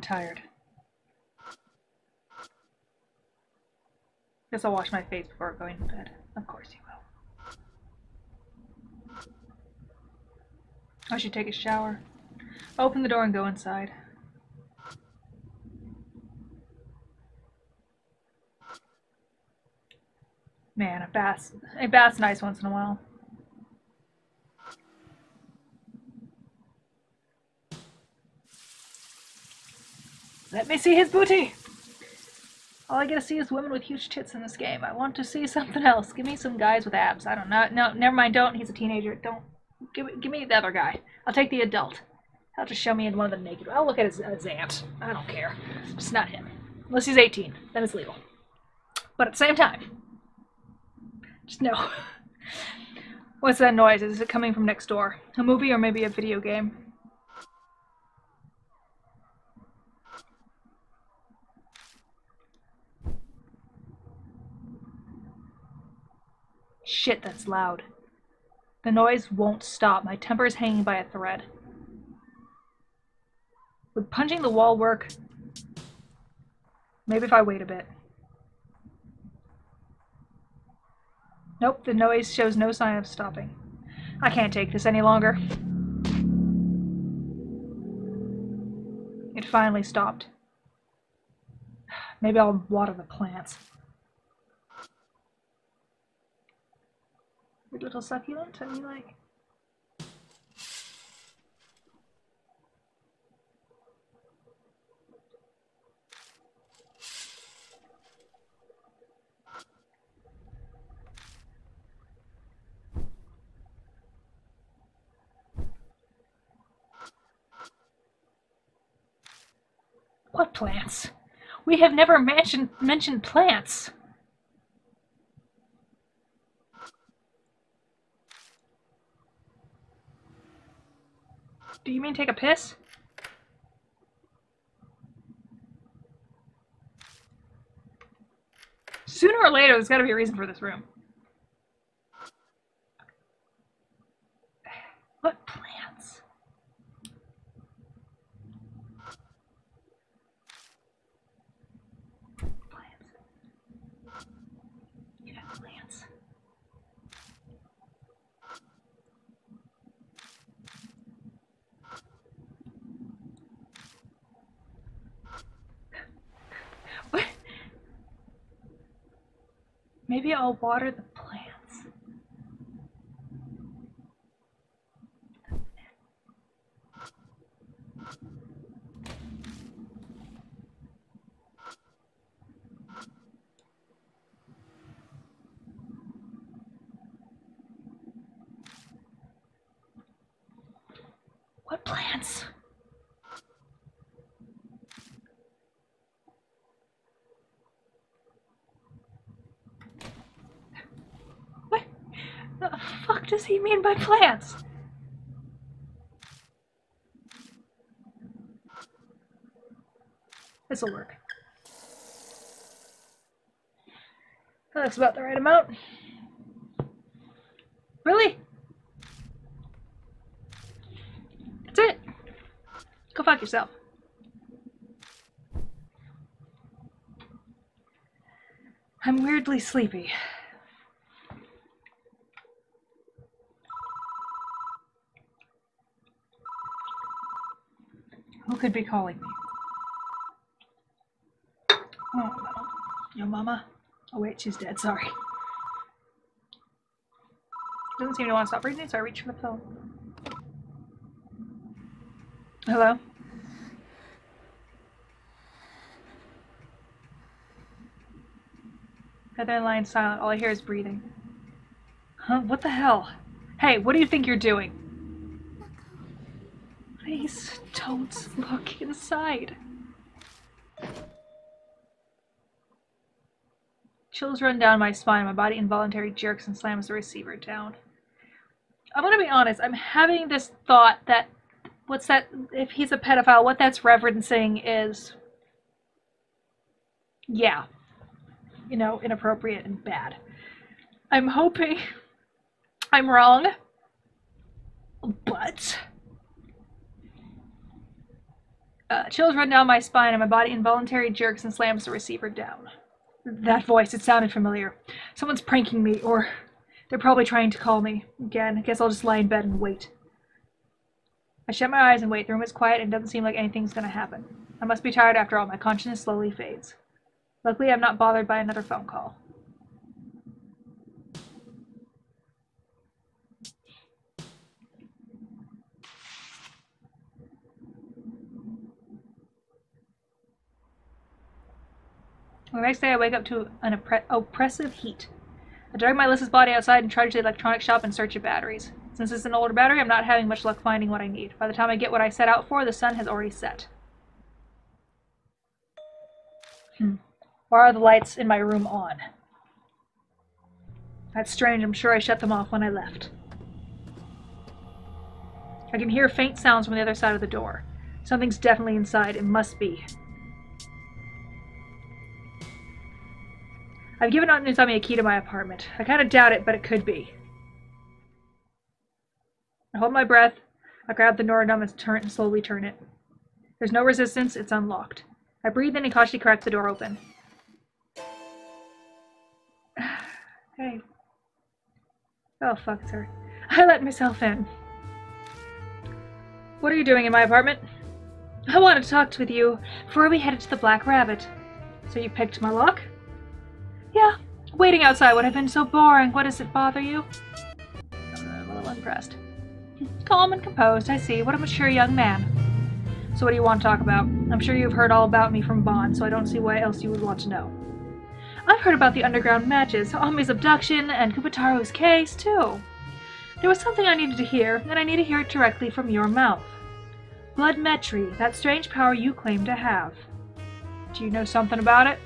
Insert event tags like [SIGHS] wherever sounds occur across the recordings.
I'm tired. Guess I'll wash my face before going to bed. Of course you will. I should take a shower. Open the door and go inside. Man, a bath a bath's nice once in a while. Let me see his booty! All I get to see is women with huge tits in this game. I want to see [LAUGHS] something else. Give me some guys with abs. I don't know. No, never mind. Don't. He's a teenager. Don't. Give me, give me the other guy. I'll take the adult. He'll just show me in one of the naked. I'll look at his, his aunt. I don't care. It's not him. Unless he's 18. Then it's legal. But at the same time, just no. [LAUGHS] What's that noise? Is it coming from next door? A movie or maybe a video game? Shit, that's loud. The noise won't stop. My temper is hanging by a thread. Would punching the wall work? Maybe if I wait a bit. Nope, the noise shows no sign of stopping. I can't take this any longer. It finally stopped. [SIGHS] Maybe I'll water the plants. Your little succulent, I mean like... What plants? We have never mentioned mentioned plants. Do you mean take a piss? Sooner or later, there's gotta be a reason for this room. [SIGHS] What plants? Plants. You got plants. What? Maybe I'll water the plants. What plants? What the fuck by plants? This'll work. That's about the right amount. Really? That's it. Go fuck yourself. I'm weirdly sleepy. Who could be calling me? Oh, no. Your mama? Oh, wait, she's dead. Sorry. Doesn't seem to want to stop breathing, so I reach for the pill. Hello? Heather lying silent. All I hear is breathing. Huh? What the hell? Hey, what do you think you're doing? Please don't look inside. Chills run down my spine. My body involuntarily jerks and slams the receiver down. I'm gonna be honest. I'm having this thought that what's that? If he's a pedophile, what that's referencing is, yeah, you know, inappropriate and bad. I'm hoping I'm wrong, but Uh, chills run down my spine and my body involuntarily jerks and slams the receiver down. That voice, it sounded familiar. Someone's pranking me, or they're probably trying to call me. Again, I guess I'll just lie in bed and wait. I shut my eyes and wait. The room is quiet and doesn't seem like anything's gonna happen. I must be tired after all. My consciousness slowly fades. Luckily, I'm not bothered by another phone call. The next day, I wake up to an oppre oppressive heat. I drag my Alyssa's body outside and trudge the electronic shop in search of batteries. Since it's an older battery, I'm not having much luck finding what I need. By the time I get what I set out for, the sun has already set. Hmm. Why are the lights in my room on? That's strange. I'm sure I shut them off when I left. I can hear faint sounds from the other side of the door. Something's definitely inside. It must be. I've given Aunt Nozomi a key to my apartment. I kind of doubt it, but it could be. I hold my breath. I grab the Norodama's turret and slowly turn it. There's no resistance. It's unlocked. I breathe in and cautiously crack the door open. [SIGHS] hey. Oh, fuck, her. [LAUGHS] I let myself in. What are you doing in my apartment? I wanted to talk with you before we headed to the Black Rabbit. So you picked my lock? Yeah, waiting outside would have been so boring. What does it bother you? I'm a little impressed. Calm and composed, I see. What a mature young man. So what do you want to talk about? I'm sure you've heard all about me from Bond, so I don't see why else you would want to know. I've heard about the underground matches, Ami's abduction, and Kubataro's case, too. There was something I needed to hear, and I need to hear it directly from your mouth. Blood Metry, that strange power you claim to have. Do you know something about it?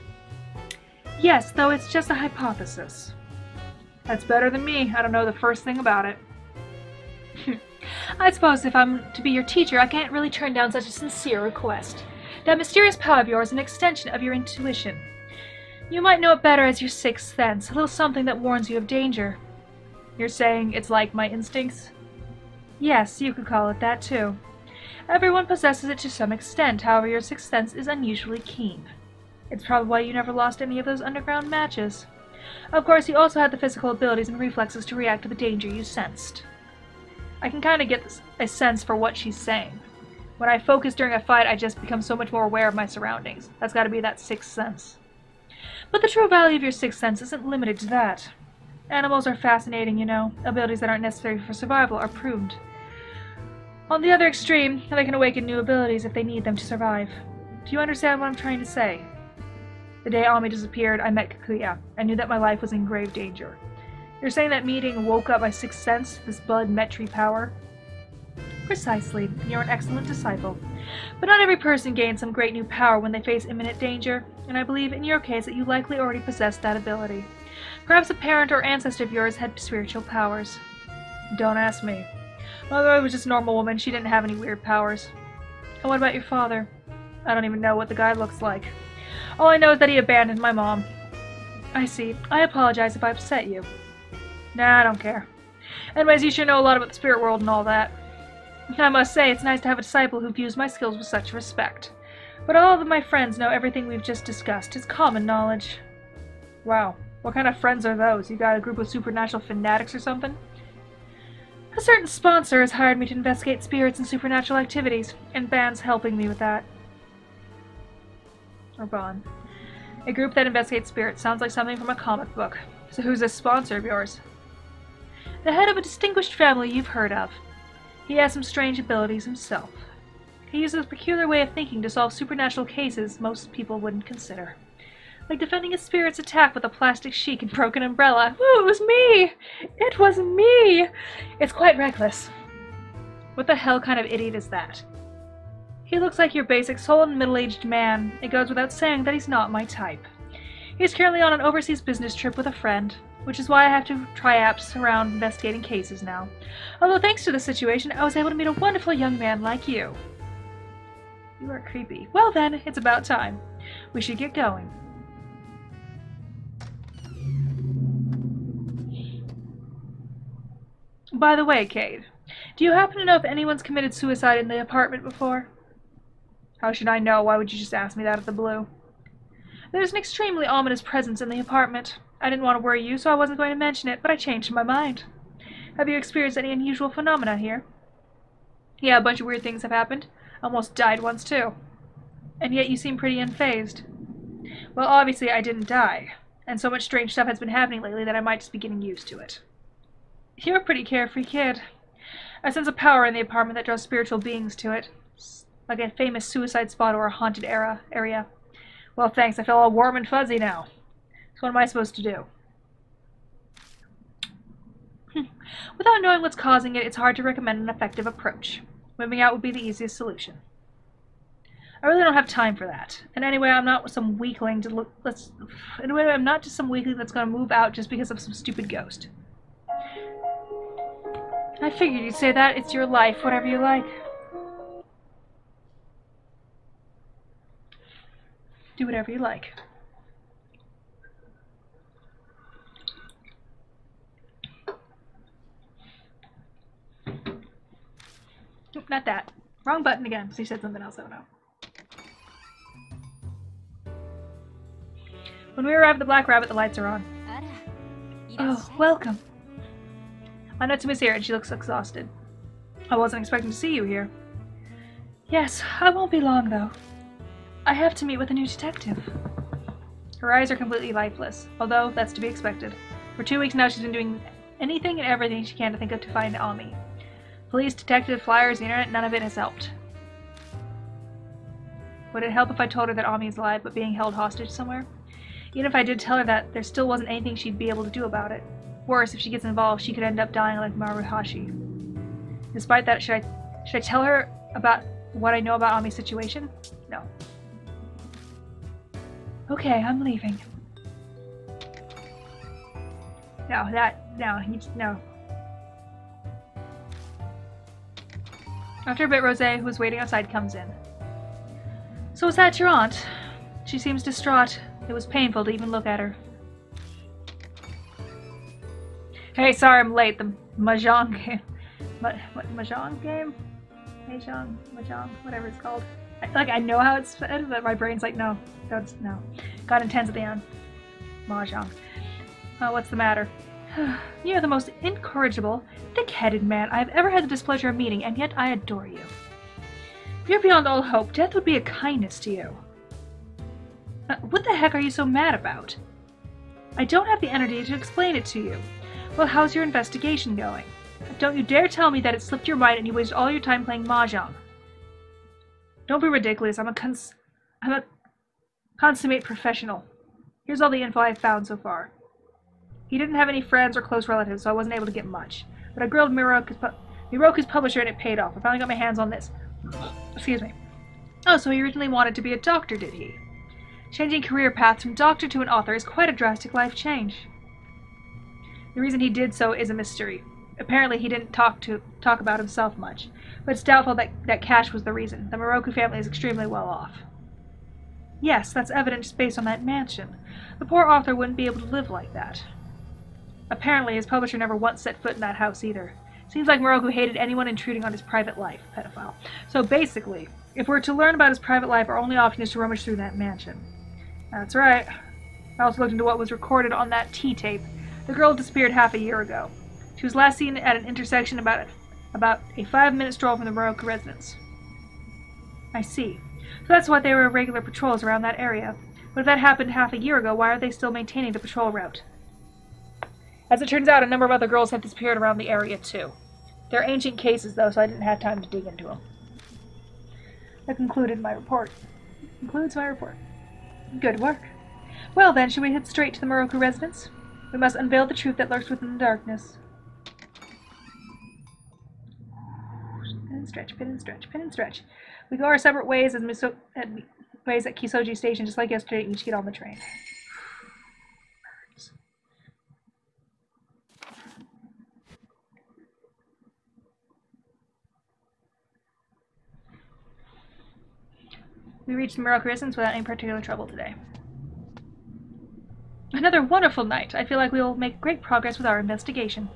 Yes, though it's just a hypothesis. That's better than me. I don't know the first thing about it. [LAUGHS] I suppose if I'm to be your teacher, I can't really turn down such a sincere request. That mysterious power of yours is an extension of your intuition. You might know it better as your sixth sense, a little something that warns you of danger. You're saying it's like my instincts? Yes, you could call it that too. Everyone possesses it to some extent, however your sixth sense is unusually keen. It's probably why you never lost any of those underground matches. Of course, you also had the physical abilities and reflexes to react to the danger you sensed. I can kind of get a sense for what she's saying. When I focus during a fight, I just become so much more aware of my surroundings. That's gotta be that sixth sense. But the true value of your sixth sense isn't limited to that. Animals are fascinating, you know. Abilities that aren't necessary for survival are pruned. On the other extreme, they can awaken new abilities if they need them to survive. Do you understand what I'm trying to say? The day Ami disappeared, I met Kakuya. I knew that my life was in grave danger. You're saying that meeting woke up my sixth sense, this blood metry power? Precisely. You're an excellent disciple. But not every person gains some great new power when they face imminent danger, and I believe in your case that you likely already possess that ability. Perhaps a parent or ancestor of yours had spiritual powers. Don't ask me. My mother was just a normal woman. She didn't have any weird powers. And what about your father? I don't even know what the guy looks like. All I know is that he abandoned my mom. I see. I apologize if I upset you. Nah, I don't care. Anyways, you should know a lot about the spirit world and all that. I must say, it's nice to have a disciple who views my skills with such respect. But all of my friends know everything we've just discussed. It's common knowledge. Wow. What kind of friends are those? You got a group of supernatural fanatics or something? A certain sponsor has hired me to investigate spirits and supernatural activities, and Ban's helping me with that or Bond. A group that investigates spirits sounds like something from a comic book. So who's a sponsor of yours? The head of a distinguished family you've heard of. He has some strange abilities himself. He uses a peculiar way of thinking to solve supernatural cases most people wouldn't consider. Like defending a spirit's attack with a plastic sheik and broken umbrella. Ooh, it was me! It was me! It's quite reckless. What the hell kind of idiot is that? He looks like your basic sullen middle-aged man. It goes without saying that he's not my type. He's currently on an overseas business trip with a friend, which is why I have to try apps around investigating cases now. Although thanks to the situation, I was able to meet a wonderful young man like you. You are creepy. Well then, it's about time. We should get going. By the way, Cade, do you happen to know if anyone's committed suicide in the apartment before? How should I know? Why would you just ask me that out of the blue? There's an extremely ominous presence in the apartment. I didn't want to worry you, so I wasn't going to mention it, but I changed my mind. Have you experienced any unusual phenomena here? Yeah, a bunch of weird things have happened. Almost died once, too. And yet you seem pretty unfazed. Well, obviously I didn't die, and so much strange stuff has been happening lately that I might just be getting used to it. You're a pretty carefree kid. I sense a power in the apartment that draws spiritual beings to it, like a famous suicide spot or a haunted era area. Well, thanks. I feel all warm and fuzzy now. So what am I supposed to do? Hmm. Without knowing what's causing it, it's hard to recommend an effective approach. Moving out would be the easiest solution. I really don't have time for that. And anyway, I'm not some weakling to look. Let's. Anyway, I'm not just some weakling that's going to move out just because of some stupid ghost. I figured you'd say that. It's your life, whatever you like. Do whatever you like. Nope, not that. Wrong button again. So you said something else, I don't know. When we arrive at the Black Rabbit, the lights are on. Oh, welcome. My Natsumi's here, and she looks exhausted. I wasn't expecting to see you here. Yes, I won't be long, though. I have to meet with a new detective. Her eyes are completely lifeless, although that's to be expected. For two weeks now, she's been doing anything and everything she can to think of to find Ami. Police, detective, flyers, the internet, none of it has helped. Would it help if I told her that Ami is alive but being held hostage somewhere? Even if I did tell her that, there still wasn't anything she'd be able to do about it. Worse, if she gets involved, she could end up dying like Maruhashi. Despite that, should I should I tell her about what I know about Ami's situation? Okay, I'm leaving. No, that no, you no. After a bit, Rose, who was waiting outside, comes in. So is that your aunt? She seems distraught. It was painful to even look at her. Hey, sorry I'm late. The Mahjong game. [LAUGHS] Ma what, Mahjong game? Mahjong? Mahjong? Whatever it's called. I, like, I know how it's said, but my brain's like, no. That's, no. Got intense at the end. Mahjong. Oh, what's the matter? [SIGHS] You're the most incorrigible, thick-headed man I have ever had the displeasure of meeting, and yet I adore you. You're beyond all hope. Death would be a kindness to you. Uh, what the heck are you so mad about? I don't have the energy to explain it to you. Well, how's your investigation going? Don't you dare tell me that it slipped your mind and you wasted all your time playing mahjong. Don't be ridiculous. I'm a cons- I'm a consummate professional. Here's all the info I've found so far. He didn't have any friends or close relatives, so I wasn't able to get much. But I grilled Miroku's, pu- publisher and it paid off. I finally got my hands on this. Excuse me. Oh, so he originally wanted to be a doctor, did he? Changing career paths from doctor to an author is quite a drastic life change. The reason he did so is a mystery. Apparently he didn't talk to talk about himself much, but it's doubtful that, that cash was the reason. The Miroku family is extremely well off. Yes, that's evidence based on that mansion. The poor author wouldn't be able to live like that. Apparently his publisher never once set foot in that house either. Seems like Miroku hated anyone intruding on his private life, pedophile. So basically, if we're to learn about his private life, our only option is to rummage through that mansion. That's right. I also looked into what was recorded on that T-tape. The girl disappeared half a year ago. She was last seen at an intersection about about a five-minute stroll from the Miroku residence. I see. So that's why there were regular patrols around that area. But if that happened half a year ago, why are they still maintaining the patrol route? As it turns out, a number of other girls have disappeared around the area too. They're ancient cases, though, so I didn't have time to dig into them. That concluded my report. Concludes my report. Good work. Well then, should we head straight to the Miroku residence? We must unveil the truth that lurks within the darkness. Stretch, pin and stretch, pin and stretch. We go our separate ways as Miso at ways at Kichijoji Station, just like yesterday. Each get on the train. We reached Miroku residence without any particular trouble today. Another wonderful night. I feel like we will make great progress with our investigation.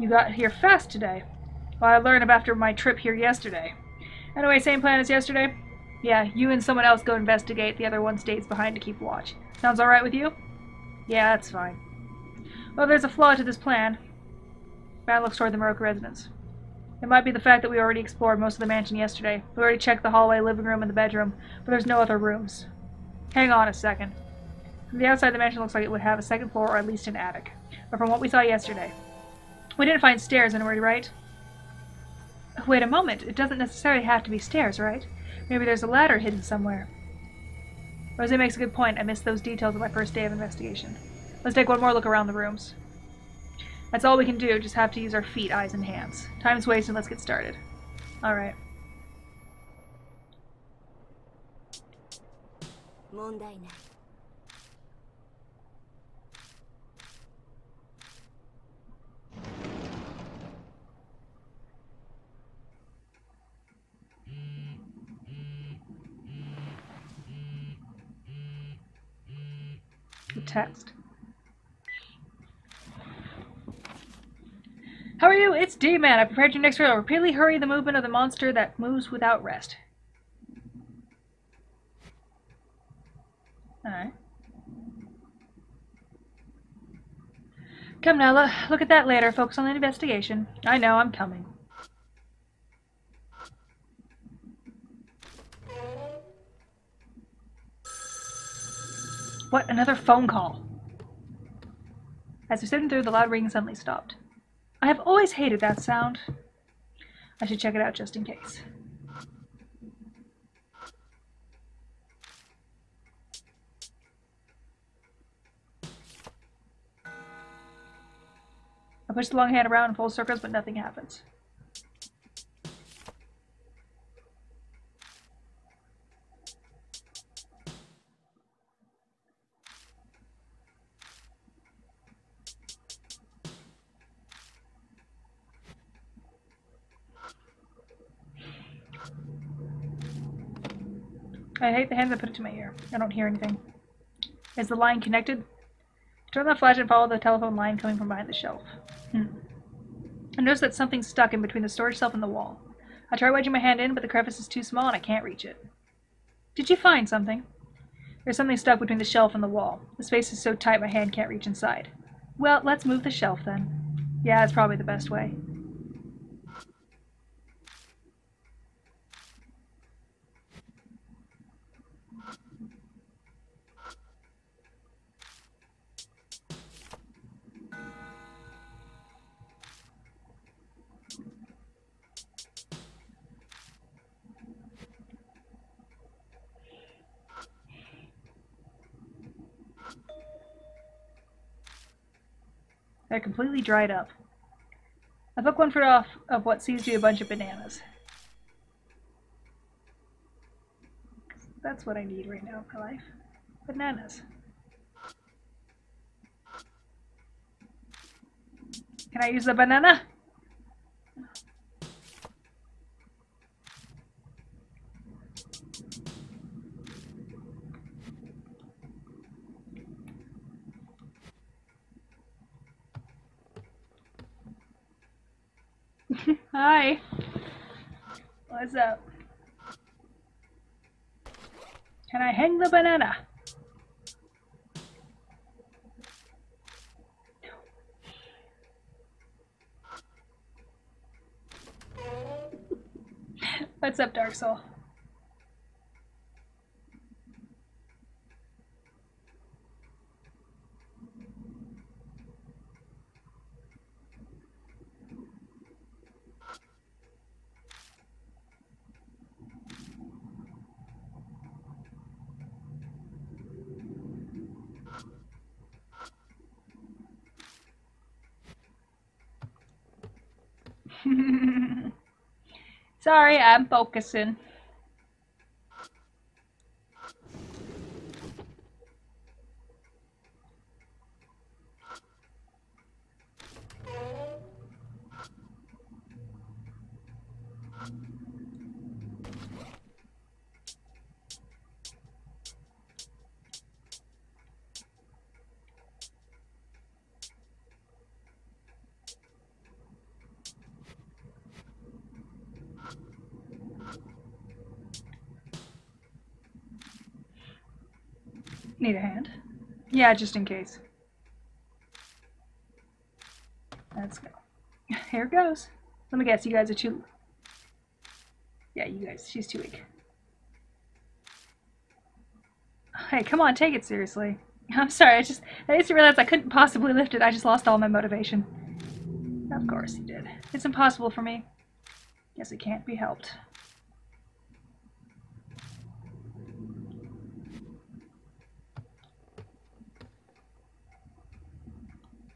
You got here fast today. Well, I learned after my trip here yesterday. Anyway, same plan as yesterday. Yeah, you and someone else go investigate, the other one stays behind to keep watch. Sounds alright with you? Yeah, that's fine. Well, there's a flaw to this plan. Matt looks toward the Miroku residence. It might be the fact that we already explored most of the mansion yesterday. We already checked the hallway, living room, and the bedroom, but there's no other rooms. Hang on a second. From the outside, the mansion looks like it would have a second floor or at least an attic. But from what we saw yesterday, we didn't find stairs anywhere, right? Wait a moment. It doesn't necessarily have to be stairs, right? Maybe there's a ladder hidden somewhere. Rose makes a good point. I missed those details on my first day of investigation. Let's take one more look around the rooms. That's all we can do, just have to use our feet, eyes, and hands. Time's wasting, let's get started. Alright. Text. How are you? It's D-Man. I prepared your next drill. Repeatedly hurry the movement of the monster that moves without rest. Alright. Come now, look at that later. Focus on the investigation. I know, I'm coming. What? Another phone call. As we sitting through, the loud ring suddenly stopped. I have always hated that sound. I should check it out just in case. I push the long hand around in full circles, but nothing happens. I hate the hand that put it to my ear. I don't hear anything. Is the line connected? Turn on the flash and follow the telephone line coming from behind the shelf. Hmm. I notice that something's stuck in between the storage shelf and the wall. I try wedging my hand in, but the crevice is too small and I can't reach it. Did you find something? There's something stuck between the shelf and the wall. The space is so tight my hand can't reach inside. Well, let's move the shelf then. Yeah, that's probably the best way. They're completely dried up. I took one foot off of what seems to be a bunch of bananas. That's what I need right now in my life. Bananas. Can I use the banana? Hi. What's up? Can I hang the banana? What's up, Dark Soul? [LAUGHS] Sorry, I'm focusing. Yeah, just in case. Let's go. [LAUGHS] Here it goes. Let me guess, you guys are too... Yeah, you guys, she's too weak. Hey, come on, take it seriously. [LAUGHS] I'm sorry, I just, I just realized I couldn't possibly lift it. I just lost all my motivation. Of course you did. It's impossible for me. Guess it can't be helped.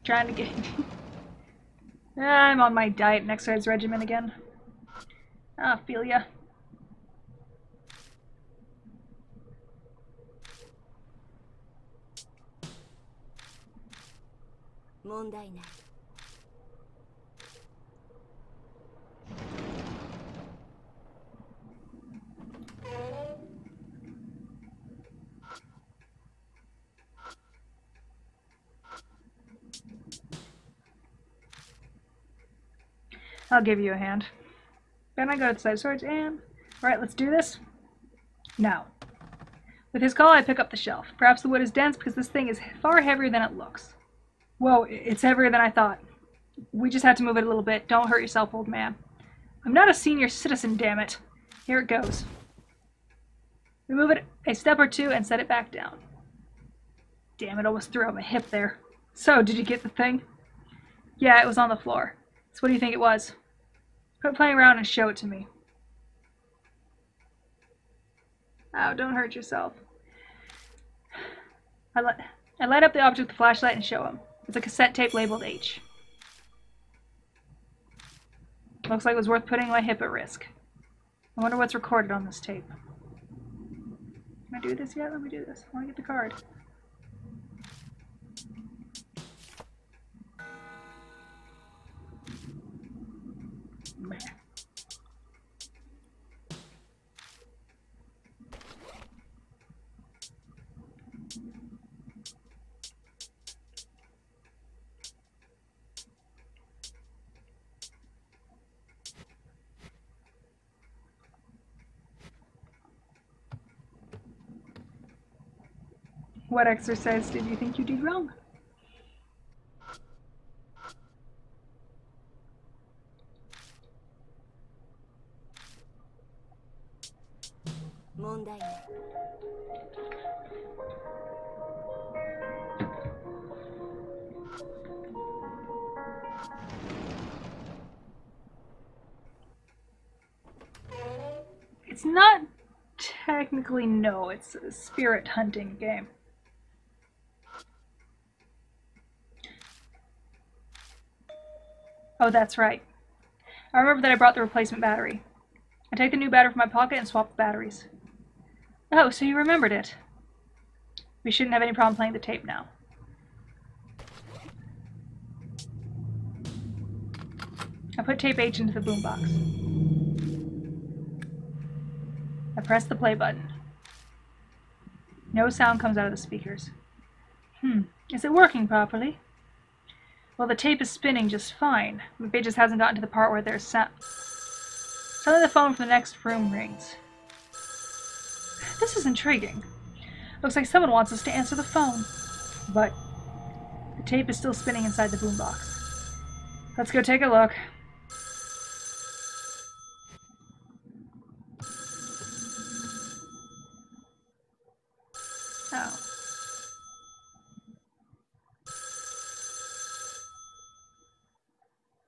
Trying to get... [LAUGHS] I'm on my diet and exercise regimen again. Ah, feel ya. I'll give you a hand. Then I go side swords and... Alright, let's do this. Now. With his call, I pick up the shelf. Perhaps the wood is dense because this thing is far heavier than it looks. Whoa, it's heavier than I thought. We just have to move it a little bit. Don't hurt yourself, old man. I'm not a senior citizen, damn it. Here it goes. We move it a step or two and set it back down. Damn it, almost threw out my hip there. So, did you get the thing? Yeah, it was on the floor. So what do you think it was? Quit playing around and show it to me. Oh, don't hurt yourself. I, li I light up the object with the flashlight and show him. It's a cassette tape labeled H. Looks like it was worth putting my hip at risk. I wonder what's recorded on this tape. Can I do this yet? Let me do this. I want to get the card. What exercise did you think you did wrong? It's not technically no, it's a spirit hunting game. Oh, that's right. I remember that I brought the replacement battery. I take the new battery from my pocket and swap the batteries. Oh, so you remembered it. We shouldn't have any problem playing the tape now. I put tape H into the boombox. I press the play button. No sound comes out of the speakers. Hmm, is it working properly? Well, the tape is spinning just fine. Maybe it just hasn't gotten to the part where there's sound. Suddenly the phone from the next room rings. This is intriguing. Looks like someone wants us to answer the phone. But the tape is still spinning inside the boombox. Let's go take a look.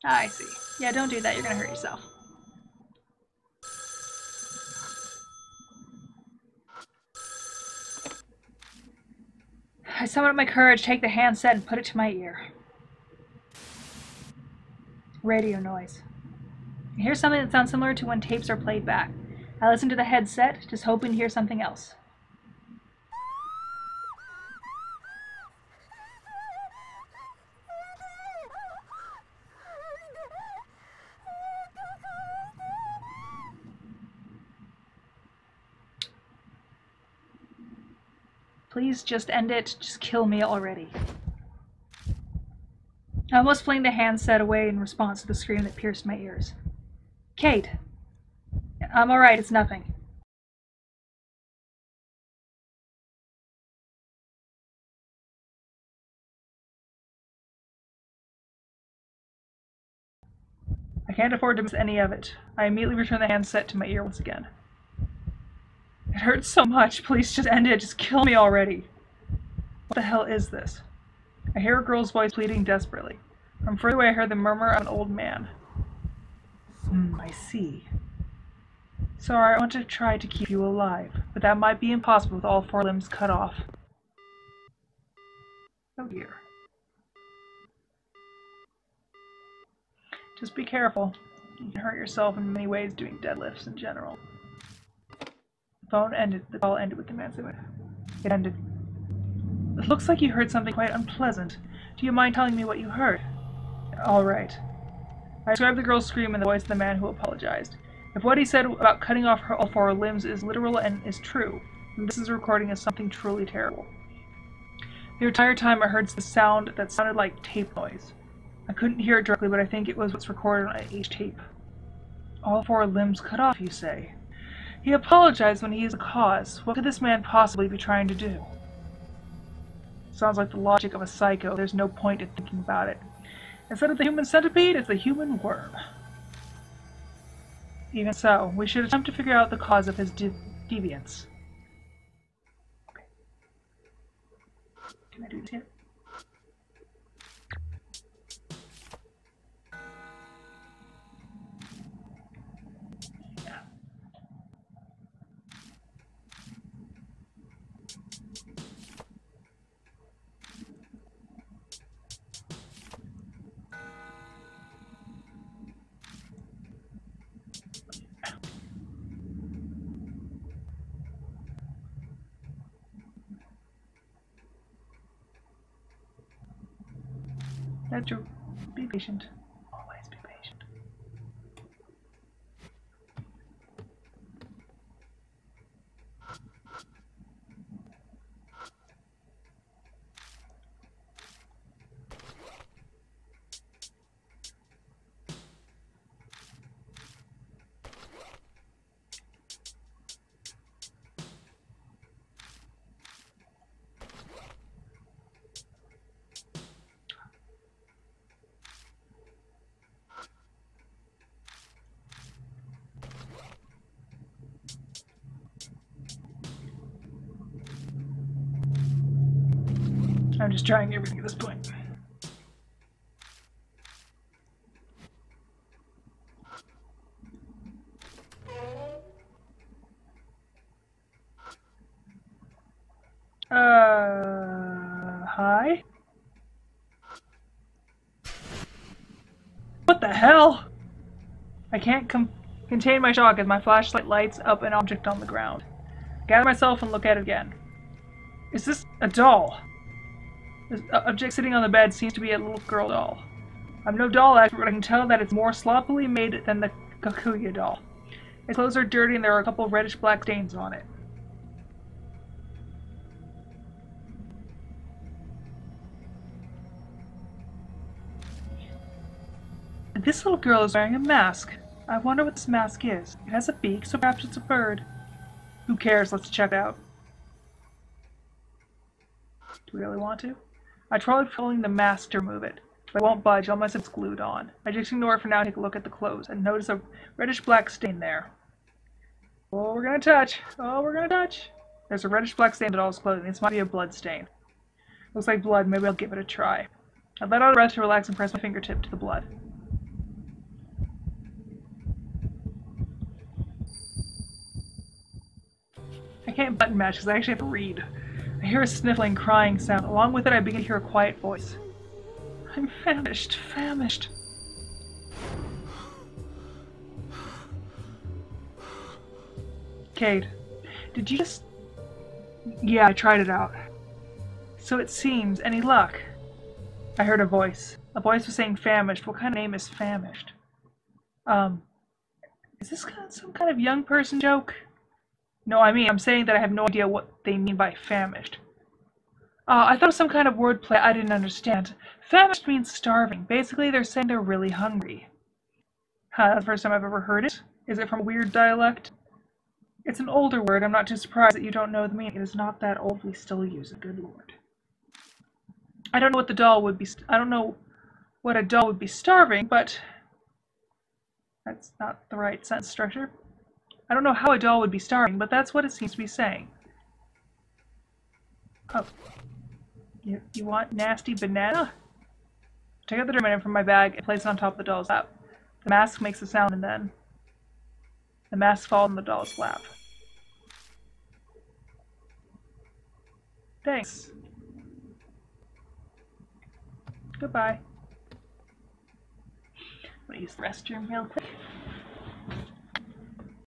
Ah, I see. Yeah, don't do that. You're gonna hurt yourself. I summon up my courage, take the handset, and put it to my ear. Radio noise. Hear something that sounds similar to when tapes are played back. I listen to the headset, just hoping to hear something else. Please just end it. Just kill me already. I almost fling the handset away in response to the scream that pierced my ears. Kate! I'm alright, it's nothing. I can't afford to miss any of it. I immediately return the handset to my ear once again. It hurts so much. Please just end it. Just kill me already. What the hell is this? I hear a girl's voice pleading desperately. From further away I heard the murmur of an old man. Hmm, I see. Sorry, I want to try to keep you alive, but that might be impossible with all four limbs cut off. Oh dear. Just be careful. You can hurt yourself in many ways doing deadlifts in general. Phone ended. The call ended with the man's saying, It ended. It looks like you heard something quite unpleasant. Do you mind telling me what you heard? All right. I described the girl's scream in the voice of the man who apologized. If what he said about cutting off her, all four limbs is literal and is true, then this is a recording of something truly terrible. The entire time I heard the sound that sounded like tape noise. I couldn't hear it directly, but I think it was what's recorded on each tape. All four limbs cut off, you say? He apologized when he is the cause. What could this man possibly be trying to do? Sounds like the logic of a psycho. There's no point in thinking about it. Instead of the human centipede, it's the human worm. Even so, we should attempt to figure out the cause of his de deviance. Okay. Can I do this here? True. Be patient. Always be patient. I'm just trying everything at this point. Uh, hi? What the hell? I can't contain my shock as my flashlight lights up an object on the ground. Gather myself and look at it again. Is this a doll? The uh, object sitting on the bed seems to be a little girl doll. I'm no doll expert, but I can tell that it's more sloppily made than the Kakuya doll. Its clothes are dirty and there are a couple reddish-black stains on it. This little girl is wearing a mask. I wonder what this mask is. It has a beak, so perhaps it's a bird. Who cares? Let's check out. Do we really want to? I tried pulling the mask to remove it, but it won't budge unless it's glued on. I just ignore it for now and take a look at the clothes and notice a reddish-black stain there. Oh, we're gonna touch. Oh, we're gonna touch. There's a reddish-black stain on all his clothing. This might be a blood stain. Looks like blood. Maybe I'll give it a try. I let out a breath to relax and press my fingertip to the blood. I can't button match because I actually have to read. I hear a sniffling, crying sound. Along with it, I begin to hear a quiet voice. I'm famished, famished. Cade, did you just... Yeah, I tried it out. So it seems, any luck? I heard a voice. A voice was saying famished. What kind of name is famished? Um, is this some kind of young person joke? No, I mean, I'm saying that I have no idea what they mean by famished. Uh, I thought was some kind of wordplay I didn't understand. Famished means starving. Basically, they're saying they're really hungry. Huh, that's the first time I've ever heard it. Is it from a weird dialect? It's an older word. I'm not too surprised that you don't know the meaning. It is not that old. We still use it. Good lord. I don't know what the doll would be. I don't know what a doll would be starving, but That's not the right sentence structure. I don't know how a doll would be starving, but that's what it seems to be saying. Oh. You, you want nasty banana? Take out the banana from my bag and place it on top of the doll's lap. The mask makes a sound and then the mask falls on the doll's lap. Thanks. Goodbye. I'm gonna use the restroom real quick.